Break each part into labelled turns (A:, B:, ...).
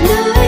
A: I know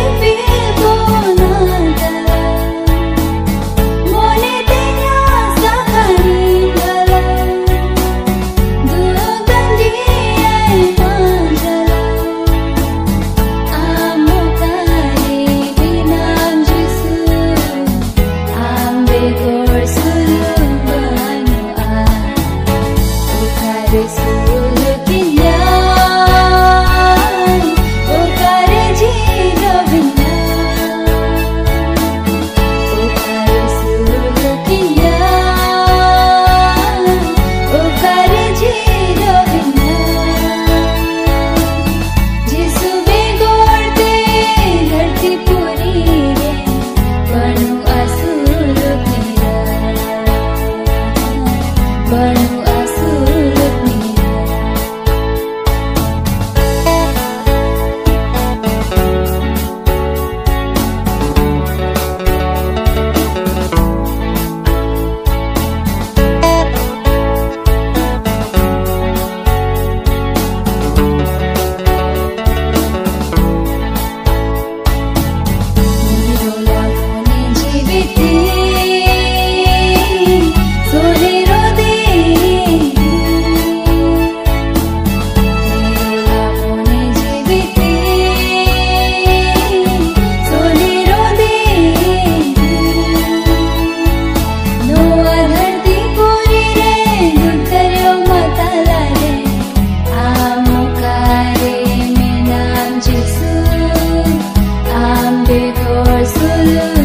A: Yeah.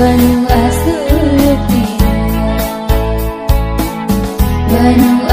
A: Banyu asur Banyu